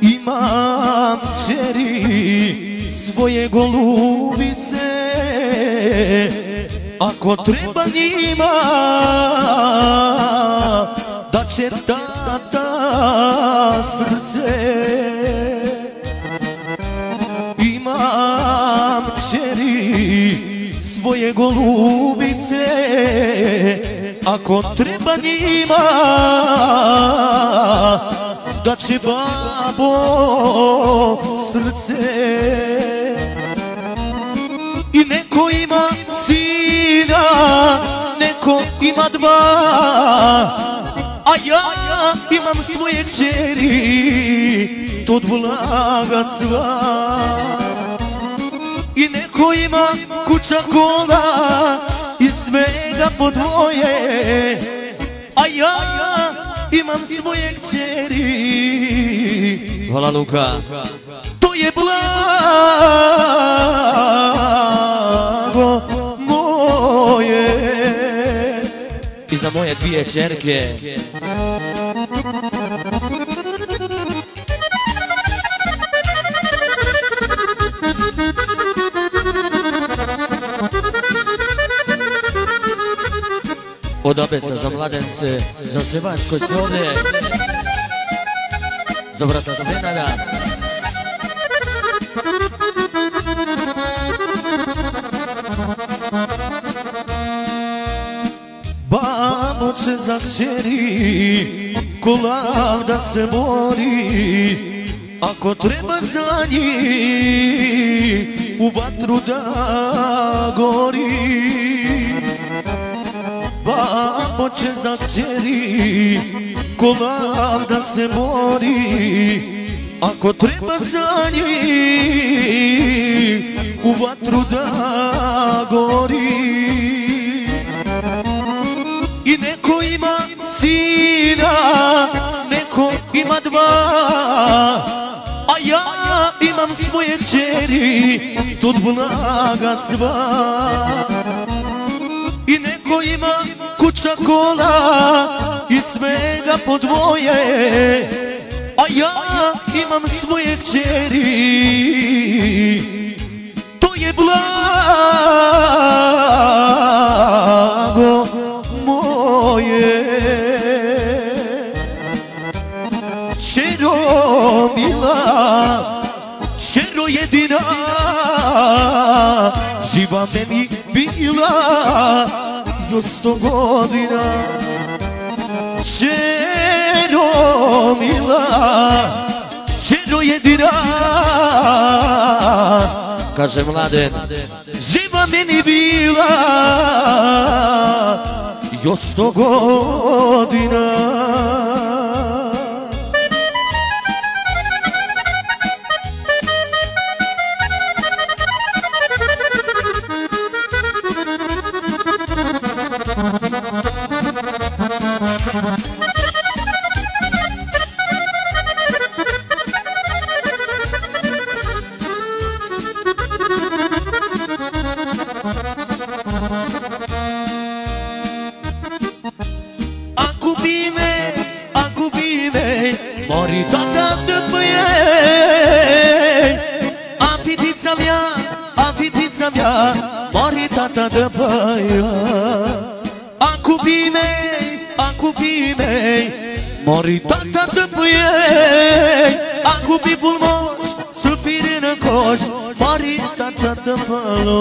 Imam čeri svoje golubice Ako treba njima Da će tata srce. Svoje golubice Ako treba njima Da će babo srce. I neko ima sina Neko ima dva A ja imam svoje čeri To vlaga sva. I neko ima kuća kola I svega po dvoje A ja imam svoje kćeri Hvala Luka. To je blago moje I za moje dvije čerke. Od Abeca za mladence, za sve vas koji ste ovdje. Za vrata Senada. Bamoče za kćeri Kolav da se bori Ako treba za njih U vatru da gori Babo će za kćeri Kolav da se mori. Ako treba za njih U vatru da gori. I neko ima sina, neko ima dva A ja imam svoje čeri, tud blaga sva. I neko ima kuća kola i svega po dvoje A ja imam svoje kćeri. To je blago moje. Čero mila, čero jedina Živa meni bila do sto godina Čero mila, čero jedina. Kaže mladen, Živa meni bila Jo sto godina. Ako bi me, ako bi me Mori tata da poje A fiticam ja, a fiticam ja Mori tata da poje Ako bi me, ako bi me Mori tata da poje Ako bi pun moć Sufiri na koš Mori tata da palo